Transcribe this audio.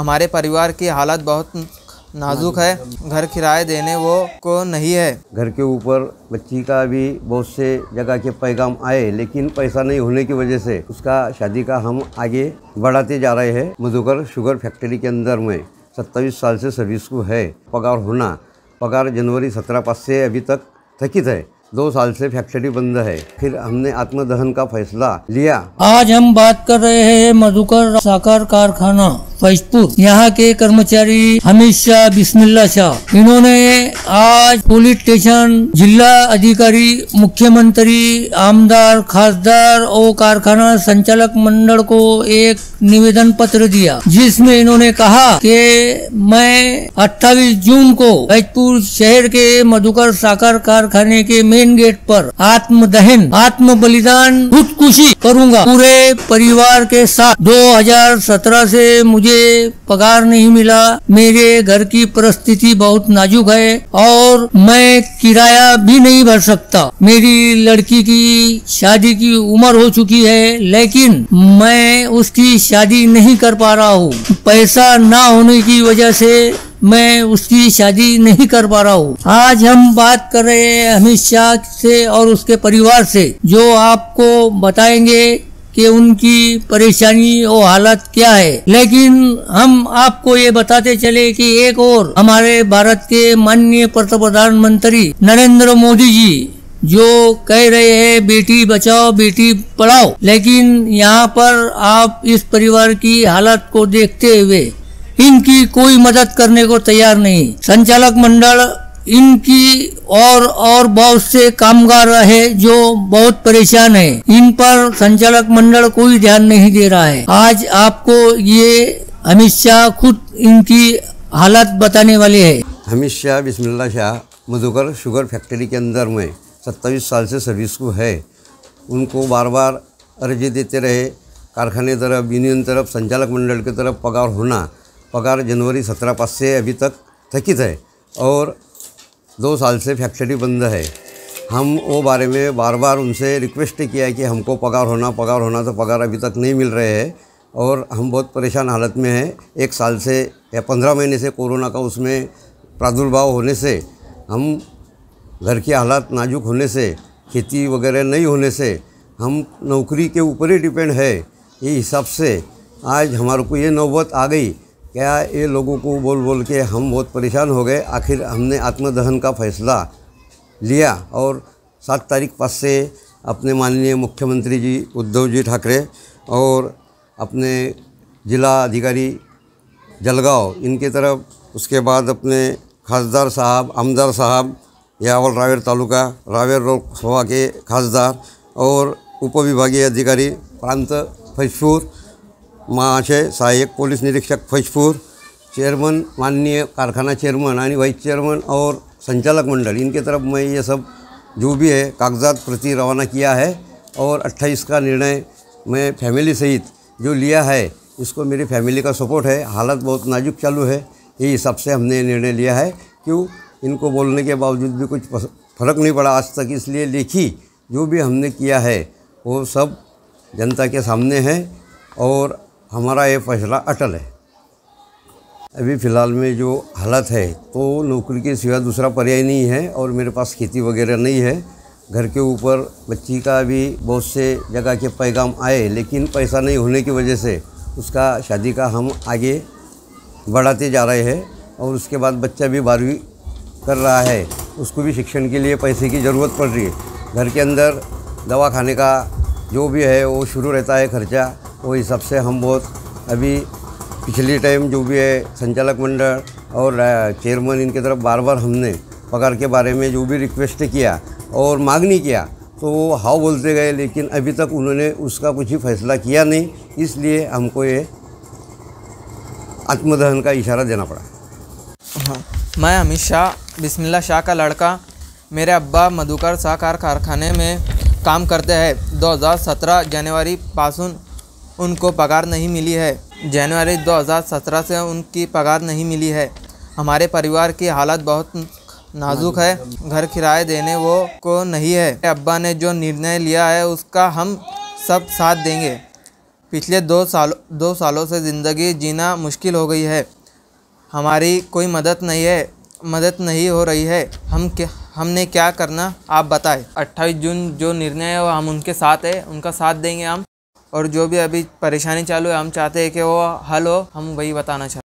हमारे परिवार की हालत बहुत नाजुक है। घर किराए देने वो को नहीं है। घर के ऊपर बच्ची का भी बहुत से जगह के पैगाम आए लेकिन पैसा नहीं होने की वजह से उसका शादी का हम आगे बढ़ाते जा रहे हैं। मधुकर शुगर फैक्ट्री के अंदर में सत्ताईस साल से सर्विस को है। पगार होना पगार जनवरी सत्रह पास से अभी तक थकित है। दो साल से फैक्ट्री बंद है। फिर हमने आत्मदहन का फैसला लिया। आज हम बात कर रहे हैं मधुकर साकार कारखाना। फैजपुर यहाँ के कर्मचारी हमीद शाह बिस्मिल्ला शाह। इन्होंने आज पुलिस स्टेशन जिला अधिकारी, मुख्यमंत्री, आमदार, खासदार और कारखाना संचालक मंडल को एक निवेदन पत्र दिया, जिसमें इन्होंने कहा कि मैं 28 जून को फैजपुर शहर के मधुकर साकार कारखाने के मेन गेट पर आत्मदहन आत्म बलिदान खुदकुशी करूँगा। पूरे परिवार के साथ 2017 से मुझे पगार नहीं मिला। मेरे घर की परिस्थिति बहुत नाजुक है और मैं किराया भी नहीं भर सकता। मेरी लड़की की शादी की उम्र हो चुकी है, लेकिन मैं उसकी शादी नहीं कर पा रहा हूँ। पैसा ना होने की वजह से मैं उसकी शादी नहीं कर पा रहा हूँ। आज हम बात कर रहे हैं अमित शाह से और उसके परिवार से, जो आपको बताएँगे कि उनकी परेशानी और हालत क्या है। लेकिन हम आपको ये बताते चले कि एक और हमारे भारत के माननीय प्रधानमंत्री नरेंद्र मोदी जी जो कह रहे हैं, बेटी बचाओ, बेटी पढ़ाओ। लेकिन यहाँ पर आप इस परिवार की हालत को देखते हुए इनकी कोई मदद करने को तैयार नहीं। संचालक मंडल इनकी और और बहुत से कामगार है जो बहुत परेशान है। इन पर संचालक मंडल कोई ध्यान नहीं दे रहा है। आज आपको ये अमित शाह खुद इनकी हालत बताने वाले हैं। अमित शाह बिस्मिल्ला शाह, मधुकर शुगर फैक्ट्री के अंदर में सत्ताईस साल से सर्विस को है। उनको बार बार अर्जी देते रहे। कारखाने तरफ़, यूनियन तरफ़, संचालक मंडल की तरफ़ पगार होना। पगार जनवरी सत्रह पास से अभी तक थकित है। और दो साल से फैक्ट्री बंद है। हम वो बारे में बार बार उनसे रिक्वेस्ट किया है कि हमको पगार होना पगार होना तो पगार अभी तक नहीं मिल रहे हैं और हम बहुत परेशान हालत में हैं। एक साल से या पंद्रह महीने से कोरोना का उसमें प्रादुर्भाव होने से, हम घर की हालात नाजुक होने से, खेती वगैरह नहीं होने से, हम नौकरी के ऊपर ही डिपेंड है। ये हिसाब से आज हमारे को ये नौबत आ गई क्या ये लोगों को बोल बोल के हम बहुत परेशान हो गए? आखिर हमने आत्मदहन का फैसला लिया और सात तारीख पास से अपने माननीय मुख्यमंत्री जी उद्धव जी ठाकरे और अपने जिला अधिकारी जलगांव, इनके तरफ़ उसके बाद अपने खासदार साहब, आमदार साहब, यावल रावेर तालुका, रावेर लोकसभा के खासदार और उपविभागीय अधिकारी, प्रांत फैजपुर महाशय सहायक पुलिस निरीक्षक फैजपुर चेयरमैन, माननीय कारखाना चेयरमैन आणि वाइस चेयरमैन और संचालक मंडल। इनके तरफ़ मैं ये सब जो भी है, कागजात प्रति रवाना किया है और 28 का निर्णय मैं फैमिली सहित जो लिया है, इसको मेरी फैमिली का सपोर्ट है। हालत बहुत नाजुक चालू है, ये हिसाब से हमने निर्णय लिया है। क्यों? इनको बोलने के बावजूद भी कुछ फ़र्क नहीं पड़ा आज तक, इसलिए लेखी जो भी हमने किया है, वो सब जनता के सामने है और हमारा ये फैसला अटल है। अभी फ़िलहाल में जो हालत है तो नौकरी के सिवा दूसरा पर्याय नहीं है और मेरे पास खेती वगैरह नहीं है। घर के ऊपर बच्ची का भी बहुत से जगह के पैगाम आए, लेकिन पैसा नहीं होने की वजह से उसका शादी का हम आगे बढ़ाते जा रहे हैं और उसके बाद बच्चा भी बारहवीं कर रहा है। उसको भी शिक्षण के लिए पैसे की ज़रूरत पड़ रही है। घर के अंदर दवा खाने का जो भी है, वो शुरू रहता है खर्चा। वो हिसाब से हम बहुत अभी पिछली टाइम जो भी है, संचालक मंडल और चेयरमैन इनके तरफ़ बार बार हमने पगार के बारे में जो भी रिक्वेस्ट किया और मांगनी किया तो वो हाव बोलते गए, लेकिन अभी तक उन्होंने उसका कुछ ही फैसला किया नहीं। इसलिए हमको ये आत्मदहन का इशारा देना पड़ा। हाँ। मैं अमित शाह बिस्मिल्ला शाह का लड़का। मेरे अब्बा मधुकर सहकार कारखाने में काम करते हैं। 2017 जनवरी पासून उनको पगार नहीं मिली है। जनवरी 2017 से उनकी पगार नहीं मिली है। हमारे परिवार की हालत बहुत नाजुक है। घर किराए देने वो को नहीं है। अब्बा ने जो निर्णय लिया है, उसका हम सब साथ देंगे। पिछले दो साल, दो सालों से ज़िंदगी जीना मुश्किल हो गई है। हमारी कोई मदद नहीं है, मदद नहीं हो रही है। हम क्या, हमने क्या करना, आप बताएँ। 28 जून जो निर्णय है, वो हम उनके साथ है, उनका साथ देंगे हम। और जो भी अभी परेशानी चालू है, हम चाहते हैं कि वो हल हो, हम वही बताना चाहते